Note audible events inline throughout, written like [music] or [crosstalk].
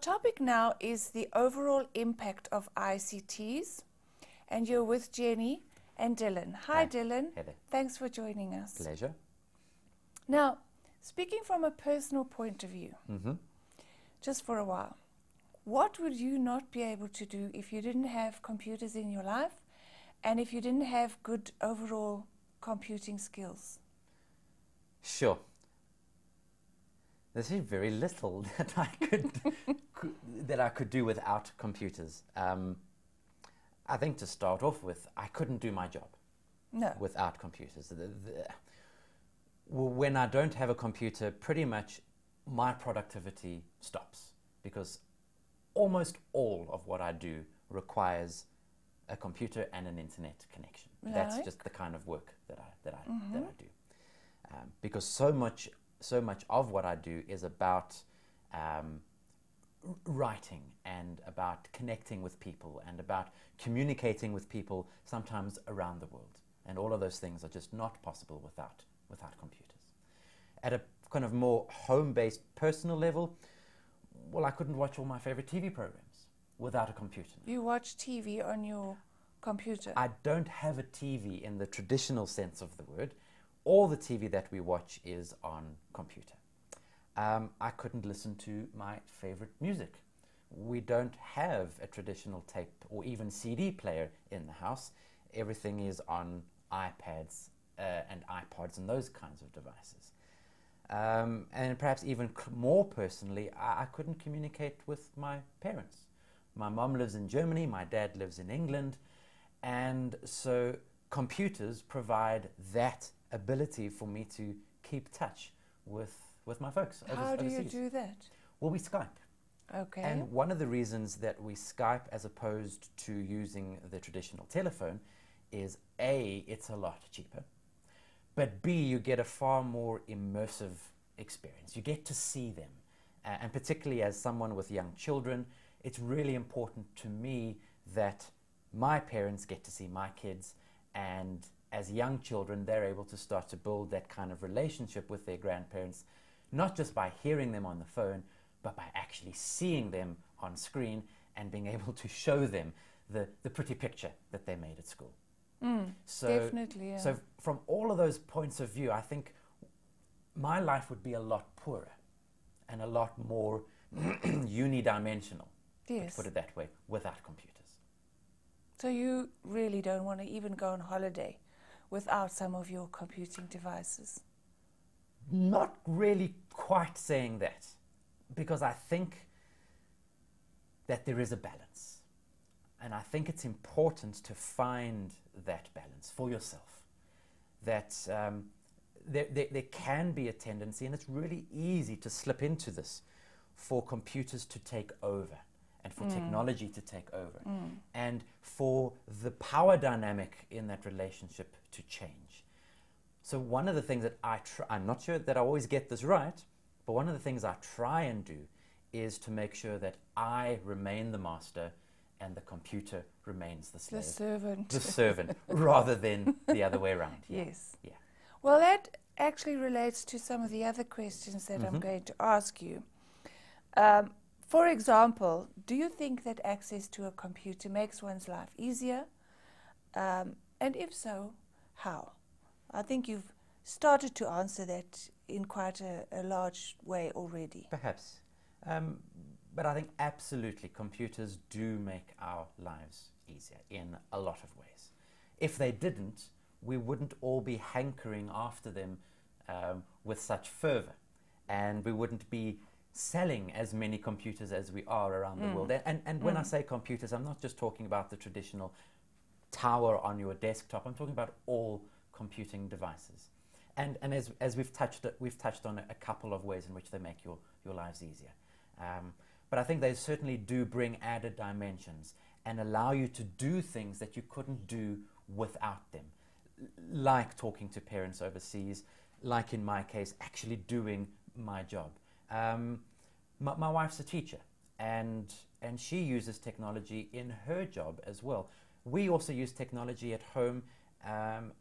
topic now is the overall impact of ICTs, and you're with Jenny and Dylan. Hi, Hi. Dylan. Thanks for joining us. Pleasure. Now, speaking from a personal point of view, Mm-hmm. just for a while, what would you not be able to do if you didn't have computers in your life and if you didn't have good overall computing skills? Sure. There's very little [laughs] that I could, could that I could do without computers. Um, I think to start off with, I couldn't do my job No. without computers. The, the, when I don't have a computer, pretty much my productivity stops because almost all of what I do requires a computer and an internet connection. That's just the kind of work that I that I that I do. Um, because so much so much of what I do is about um, writing and about connecting with people and about communicating with people sometimes around the world and all of those things are just not possible without without computers at a kind of more home-based personal level well I couldn't watch all my favorite TV programs without a computer You watch TV on your computer. I don't have a TV in the traditional sense of the word. All the TV that we watch is on computer. Um, I couldn't listen to my favorite music. We don't have a traditional tape or even CD player in the house. Everything is on iPads uh, and iPods and those kinds of devices. Um, and perhaps even more personally, I, I couldn't communicate with my parents. My mom lives in Germany, my dad lives in England, and so computers provide that ability for me to keep touch with, with my folks. over- How do you do that? Well, we Skype. Okay. And one of the reasons that we Skype as opposed to using the traditional telephone is A, it's a lot cheaper, but B, you get a far more immersive experience. You get to see them. Uh, and particularly as someone with young children, it's really important to me that my parents get to see my kids, and as young children, they're able to start to build that kind of relationship with their grandparents, not just by hearing them on the phone, but by actually seeing them on screen and being able to show them the, the pretty picture that they made at school. Mm, So, definitely. Yeah. so from all of those points of view, I think my life would be a lot poorer and a lot more [clears throat] unidimensional, yes. put it that way, without computers. So you really don't want to even go on holiday without some of your computing devices. Not really quite saying that, because I think that there is a balance. And I think it's important to find that balance for yourself. That um, there, there, there can be a tendency, and it's really easy to slip into this, for computers to take over and for technology to take over and for the power dynamic in that relationship to change. So one of the things that I try, I'm not sure that I always get this right, but one of the things I try and do is to make sure that I remain the master and the computer remains the The servant. the servant, rather than the other way around. [laughs] Yeah. yes. Yeah. Well, that actually relates to some of the other questions that I'm Mhm. going to ask you. Um, for example, do you think that access to a computer makes one's life easier? Um, and if so, how? I think you've started to answer that in quite a, a large way already. Perhaps. Um, but I think absolutely computers do make our lives easier in a lot of ways. If they didn't, we wouldn't all be hankering after them um, with such fervor. And we wouldn't be selling as many computers as we are around the world. And, and, and when I say computers, I'm not just talking about the traditional tower on your desktop. I'm talking about all computing devices. And, and as, as we've, touched, we've touched on a, couple of ways in which they make your, your lives easier. Um, but I think they certainly do bring added dimensions and allow you to do things that you couldn't do without them, like talking to parents overseas, like in my case, actually doing my job. Um, my, my wife's a teacher, and, and she uses technology in her job as well. We also use technology at home um,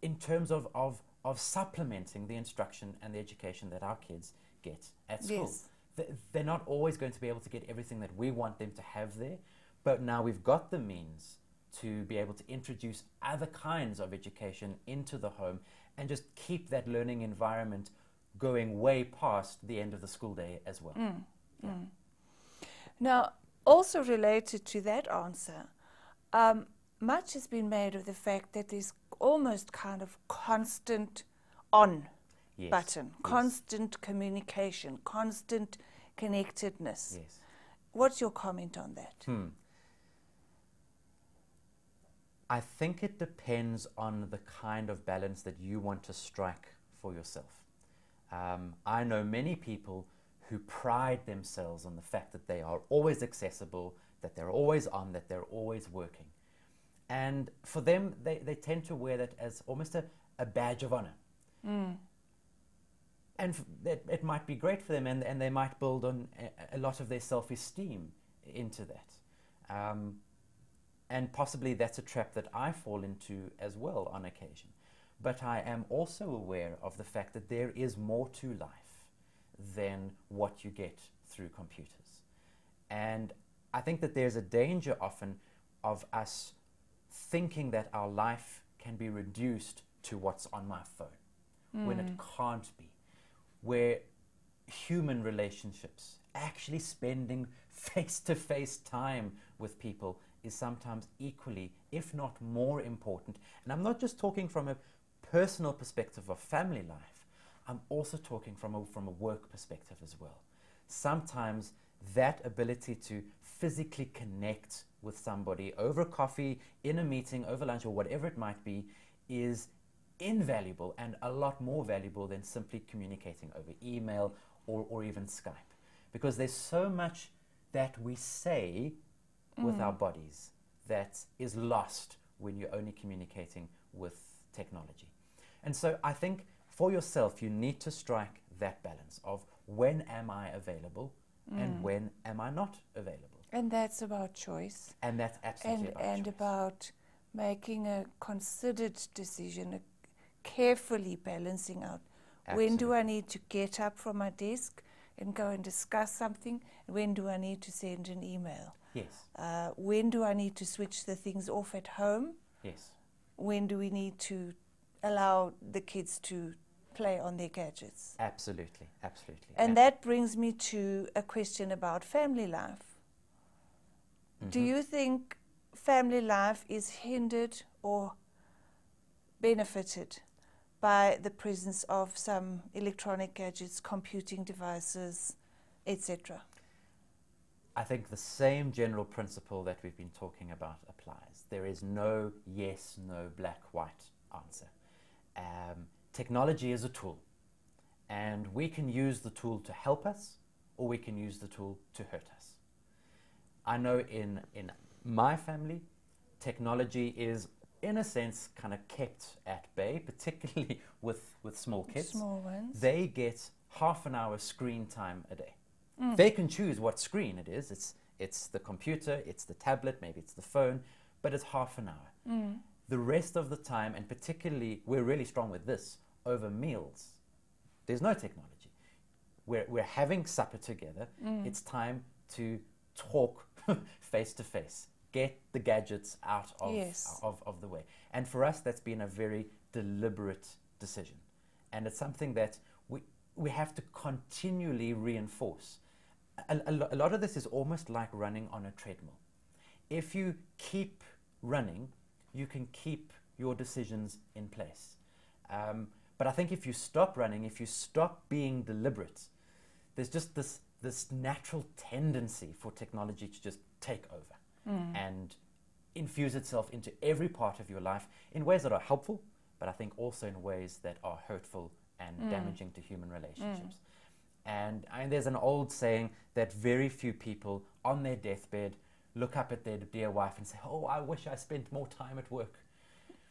in terms of, of, of supplementing the instruction and the education that our kids get at school. Yes. they're not always going to be able to get everything that we want them to have there. But now we've got the means to be able to introduce other kinds of education into the home and just keep that learning environment going way past the end of the school day as well. Mm, mm. Now, also related to that answer, um, much has been made of the fact that there's almost kind of constant on yes. button, yes. constant communication, constant connectedness. Yes. What's your comment on that? Hmm. I think it depends on the kind of balance that you want to strike for yourself. Um, I know many people who pride themselves on the fact that they are always accessible, that they're always on, that they're always working. And for them, they, they tend to wear that as almost a, a badge of honor. Mm. And it might be great for them, and, and they might build on a, a lot of their self esteem into that. Um, and possibly that's a trap that I fall into as well on occasion. But I am also aware of the fact that there is more to life than what you get through computers. And I think that there's a danger often of us thinking that our life can be reduced to what's on my phone mm. when it hmm. can't be. Where human relationships, actually spending face to face time with people, is sometimes equally, if not more important. And I'm not just talking from a personal perspective of family life, I'm also talking from a, from a work perspective as well. Sometimes that ability to physically connect with somebody over coffee, in a meeting, over lunch, or whatever it might be, is invaluable and a lot more valuable than simply communicating over email or, or even Skype. Because there's so much that we say mm. with our bodies that is lost when you're only communicating with technology. And so I think for yourself, you need to strike that balance of when am I available mm. and when am I not available. And that's about choice. And that's absolutely and, about And choice. about making a considered decision, a carefully balancing out absolutely. when do I need to get up from my desk and go and discuss something, when do I need to send an email. Yes. Uh, when do I need to switch the things off at home? Yes. When do we need to allow the kids to play on their gadgets? Absolutely, absolutely. And that brings me to a question about family life. Mm-hmm. Do you think family life is hindered or benefited by the presence of some electronic gadgets, computing devices, etc.? I think the same general principle that we've been talking about applies. There is no yes, no black, white answer. Um, technology is a tool, and we can use the tool to help us, or we can use the tool to hurt us. I know in, in my family, technology is, in a sense, kind of kept at bay, [laughs] particularly with, with small kids. Small ones. They get half an hour screen time a day. Mm. They can choose what screen it is. It's, it's the computer, it's the tablet, maybe it's the phone, but it's half an hour. Mm. The rest of the time, and particularly, we're really strong with this over meals. There's no technology. We're, we're having supper together. Mm. It's time to talk face to face. Get the gadgets out of, yes. of, of the way. And for us, that's been a very deliberate decision. And it's something that we, we have to continually reinforce a, a, a lot of this is almost like running on a treadmill. If you keep running, you can keep your decisions in place. Um, but I think if you stop running, if you stop being deliberate, there's just this, this natural tendency for technology to just take over mm. and infuse itself into every part of your life in ways that are helpful, but I think also in ways that are hurtful and mm. damaging to human relationships. Mm. And, and there's an old saying that very few people on their deathbed look up at their dear wife and say, Oh, I wish I spent more time at work.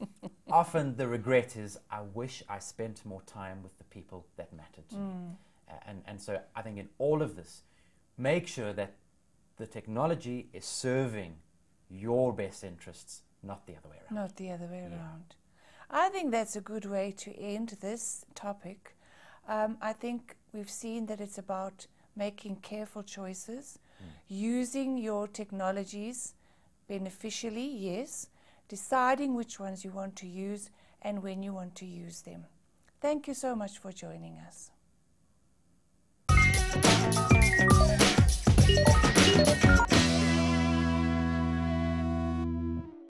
[laughs] Often the regret is, I wish I spent more time with the people that mattered to mm. me. And, and so I think in all of this, make sure that the technology is serving your best interests, not the other way around. Not the other way yeah. around. I think that's a good way to end this topic. Um, I think we've seen that it's about making careful choices, using your technologies beneficially, yes, deciding which ones you want to use and when you want to use them. Thank you so much for joining us.